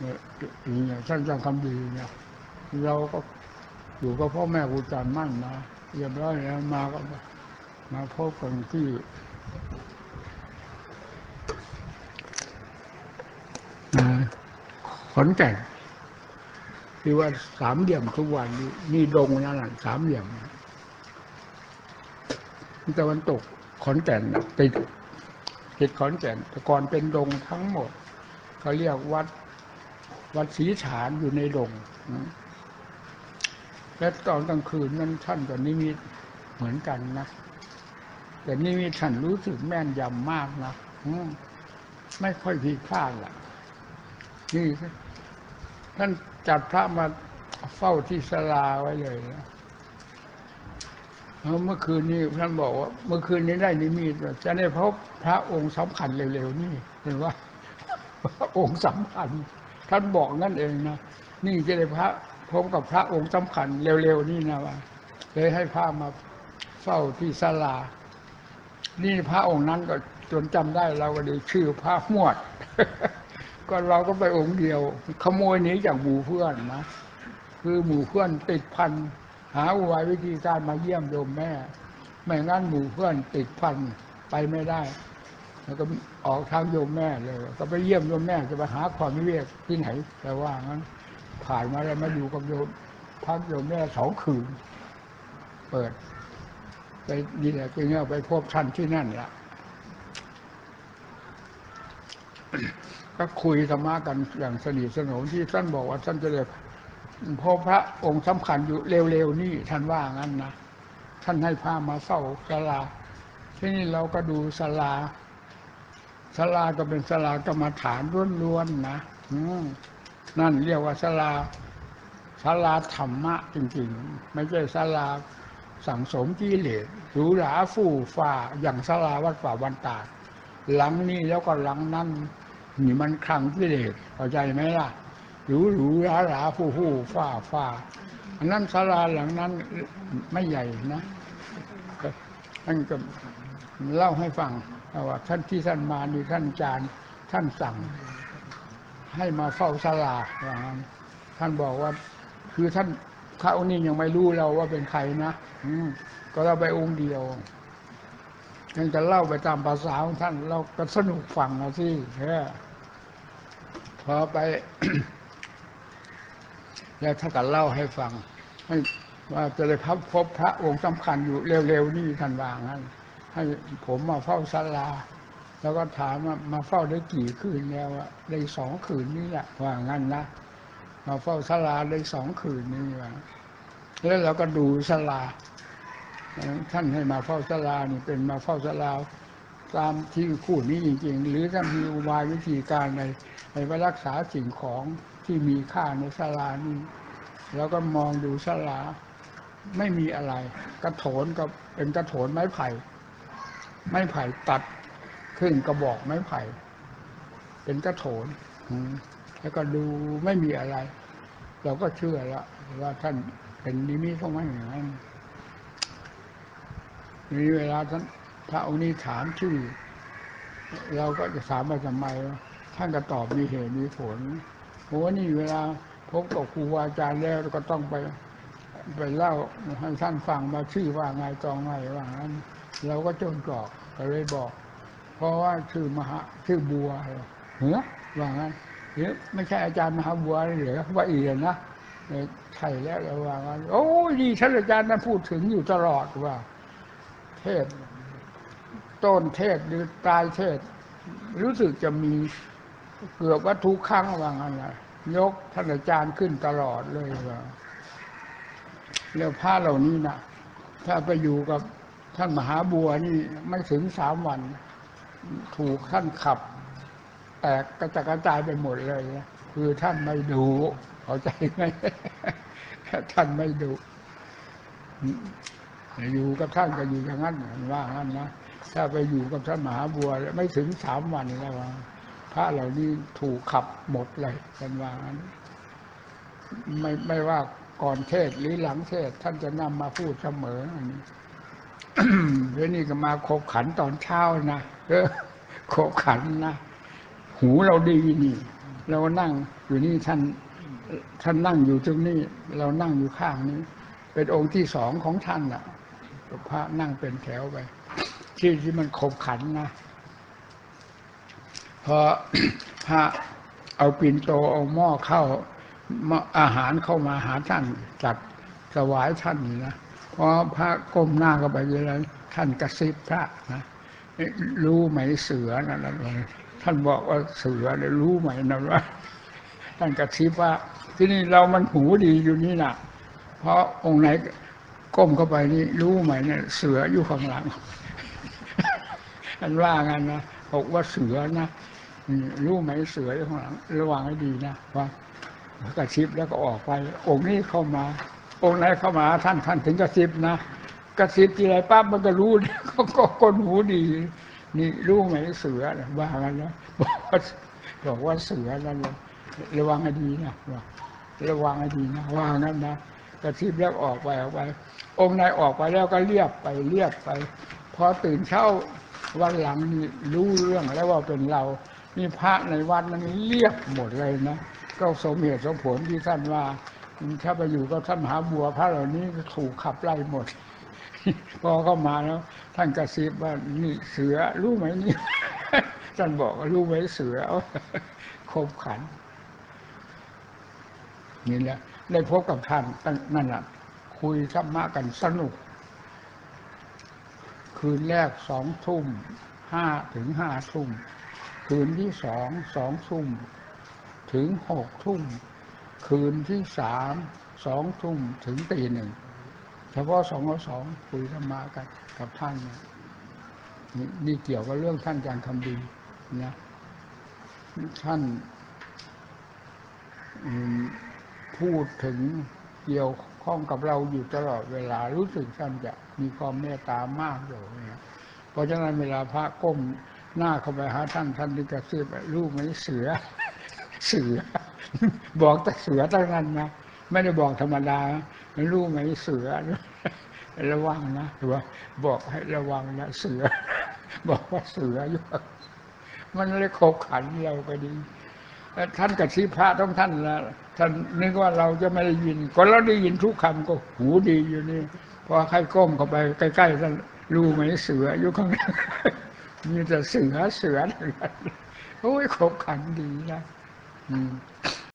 เนี่ยอย่างท่านจารย์คำดีเนี่ย เราก็อยู่กับพ่อแม่ครูอาจารย์มั่นมาเรียบร้อยแล้วมาก็มาพบกันที่อ่าขอนแก่นที่ว่าสามเหลี่ยมทุกวันนี้นี่ดงนั่นแหละสามเหลี่ยมตะวันตกขอนแก่นติดติดขอนแก่นแต่ก่อนเป็นดงทั้งหมดเขาเรียกวัด วัดศรีฉานอยู่ในดงและตอนกลางคืนนั้นท่านกับนิมิตเหมือนกันนะแต่นิมิตท่านรู้สึกแม่นยำมากนะไม่ค่อยผิดพลาดล่ะนี่ท่านจัดพระมาเฝ้าที่ศาลาไว้เลยนะเมื่อคืนนี้ท่านบอกว่า เมื่อคืนนี้ได้นิมิตจะได้พบพระองค์สำคัญเร็วๆนี่เห็นว่าพระองค์สำคัญ ท่านบอกนั่นเองนะนี่จะได้พระพบกับพระองค์สำคัญเร็วๆนี่นะว่าเลยให้พระมาเฝ้าที่ศาลา นี่พระองค์นั้นก็จนจำได้เราก็เลยชื่อพระหมวด ก็เราก็ไปองค์เดียว ขโมยหนี้จากหมู่เพื่อนนะคือหมู่เพื่อนติดพันหาอุบายวิธีการมาเยี่ยมโยมแม่ ไม่งั้นหมู่เพื่อนติดพันไปไม่ได้ แล้วก็ออกทางโยมแม่เลย ก็ไปเยี่ยมโยมแม่จะไปหาความวิเวกที่ไหน แต่ว่างั้นผ่านมาแล้วมาอยู่กับโยมพักโยมแม่สองคืน เปิด ไปนี่แหละคือเนี่ยไปพบท่านที่นั่นละก็คุยธรรมะกันอย่างสนิทสนมที่ท่านบอกว่าท่านจะเลยกพบพระองค์สำคัญอยู่เร็วๆนี่ท่านว่างั้นนะท่านให้พามาเฝ้าศาลาที่นี่เราก็ดูศาลา ศาลาก็เป็นศาลากรรมฐานล้วนๆนะนั่นเรียกว่าศาลาศาลาธรรมะจริงๆ ไม่ใช่ศาลาสังสมกิเลสหรูหราฟู่ฟ้าอย่างศาลาวัดป่าวันตาหลังนี้แล้วก็หลังนั้นนี่มันคลังกิเลสเข้าใจไหมล่ะหรูหรูหราหราฟู่ฟู่ฟ้าฟ้าอันนั้นศาลาหลังนั้นไม่ใหญ่นะท่นก็ เล่าให้ฟังว่าท่านที่ท่านมานี่ท่านอาจารย์ท่านสั่ง ให้มาเฝ้าศาลาว่างั้นท่านบอกว่า คือท่านพระองค์นี้ยังไม่รู้เราว่าเป็นใครนะอืก็เราไปองค์เดียวยังจะเล่าไปตามภาษาของท่านเราก็สนุกฟังนะสิเออพอไป แล้วท่านก็เล่าให้ฟังให้ว่าจะได้พบพบพระองค์สำคัญอยู่เร็วๆนี่ท่านวางั้น ให้ผมมาเฝ้าศาลา แล้วก็ถามว่ามาเฝ้าได้กี่คืนแล้วอะได้สองคืนนี่แหละว่างั้นนะมาเฝ้าศาลาได้สองคืนนี่ว่าแล้วเราก็ดูศาลาท่านให้มาเฝ้าศาลานี่เป็นมาเฝ้าศาลาตามที่พูดนี้จริง ๆ หรือถ้ามีอุบายวิธีการในในไปรักษาสิ่งของที่มีค่าในศาลานี่แล้วก็มองดูศาลาไม่มีอะไร กระโถนก็เป็นกระโถนไม้ไผ่ ไม้ไผ่ตัดขึ้นกระบอกไม้ไผ่ เป็นกระโถนแล้วก็ดูไม่มีอะไร เราก็เชื่อแล้วว่าท่านเป็นนิมิตของมันอย่างนั้นมีเวลาท่านพระองค์นี้ถามชื่อ เราก็จะถามว่าทำไมท่านก็ตอบมีเหตุมีผลโอ้นี่เวลาพบกับครูอาจารย์แล้วก็ต้องไป ไปเล่าให้ท่านฟังมาชื่อว่าไงจองไงว่างั้นเราก็จนกรอกก็เลยบอก เพราะว่าชื่อมหาชื่อบัวเหรอว่างั้นหรือไม่ใช่อาจารย์มหาบัวเหรือว่าอีกนะใช่แล้วเราว่างั้นโอ้ยดีท่านอาจารย์นั้นพูดถึงอยู่ตลอดว่า เทศ ต้นเทศหรือปลายเทศ รู้สึกจะมีเกือบวัตถุกครั้งว่างั้นนะยกท่านอาจารย์ขึ้นตลอดเลยว่า แล้วผ้าเหล่านี้นะถ้าไปอยู่กับท่านมหาบัวนี่ไม่ถึงสามวัน ถูกท่านขับ แตกกระจายกระจายไปหมดเลยนะคือท่านไม่ดูเข้าใจไหมท่านไม่ดูอยู่กับท่านก็อยู่อย่างนั้นว่างั้นนะถ้าไปอยู่กับท่านมหาบัวแล้วไม่ถึงสามวันแล้วว่าพระเหล่านี้ถูกขับหมดเลยกันว่างั้นไม่ไม่ว่า ก่อนเทศหรือหลังเทศท่านจะนำมาพูดเสมออันนี้เดี๋ยวนี้ก็มาขบขันตอนเช้านะเออขบขันนะหูเราดีนี่ เรานั่งอยู่นี่ท่าน ท่านนั่งอยู่ตรงนี้ เรานั่งอยู่ข้างนี้ เป็นองค์ที่สองของท่านน่ะพระนั่งเป็นแถวไปที่ที่มันขบขันนะพอพระเอาปิ่นโตเอาหม้อเข้า อาหารเข้ามาหาท่านจัดถวายท่านนะพอพระก้มหน้าก็ไปเลยท่านกระซิบพระนะรู้ไหมเสือนะท่านบอกว่าเสือเนี่ยรู้ไหมนะว่าท่านกระซิบว่าที่นี่เรามันหูดีอยู่นี่นะเพราะองค์ไหนก้มเข้าไปนี่รู้ไหมเนี่ยเสืออยู่ข้างหลังท่านว่างันนะบอกว่าเสือนะรู้ไหมเสืออยู่ข้างหลัง ระวังให้ดีนะว่า กระซิบแล้วก็ออกไป องค์นี้เข้ามา องค์ไหนเข้ามาท่านท่านถึงกระซิบนะกระซิบทีไรปั๊บมันก็รู้ก็ก็คนหูดี นี่รู้ไหมเสือว่างั้นนะบอกว่าบอกว่าเสือนั่นเลยระวังให้ดีนะระวังให้ดีนะว่างั้นนะกระซิบแล้วออกไปออกไป องค์ไหนออกไปแล้วก็เรียบไปเรียบไป พอตื่นเช้าวันหลังนี่รู้เรื่องแล้วว่าเป็นเรา มีพระในวัดนั้นเรียบหมดเลยนะ ก็สมเหตุสมผลที่ท่านว่าถ้าไปอยู่ก็ท่านมหาบัวพระเหล่านี้ก็ถูกขับไล่หมด พอเข้ามาแล้ว ท่านกระซิบว่านี่เสือรู้ไหมนี่ท่านบอกรู้ไหมเสือคบขันนี่แหละได้พบกับท่านนั่นแหละคุยธรรมะกันสนุก คืนแรกสองทุ่มห้าถึงห้าทุ่มคืนที่สองสองทุ่ม ถึงหกทุ่ม คืนที่สามสองทุ่มถึงตีหนึ่งเฉพาะสองสองคุยธรรมะกันกับท่านเนี่ยนี่เกี่ยวกับเรื่องท่านอาจารย์คำดีนะท่านพูดถึงเกี่ยวข้องกับเราอยู่ตลอดเวลารู้สึกท่านจะมีความเมตตามากอยู่เนี่ยเพราะฉะนั้นเวลาพระก้มหน้าเข้าไปหาท่านท่านนี่กระซิบรูปไหมเสือ เสือ บอกแต่เสือตั้งนั้นนะไม่ได้บอกธรรมดาไม่รู้ไหมเสือระวังนะหรือว่าบอกให้ระวังนะเสือ บอกว่าเสืออยู่มันเลยขบขันเราก็ดีท่านกับชีพระต้องท่านละท่านนึกว่าเราจะไม่ได้ยินก็เราได้ยินทุกคำก็หูดีอยู่นี่พอใครก้มเข้าไปใกล้ๆท่านรู้ไหมเสืออยู่ข้างหน้ามีแต่เสือเสือทั้งนั้นโอ้ยขบขันดีนะ อืม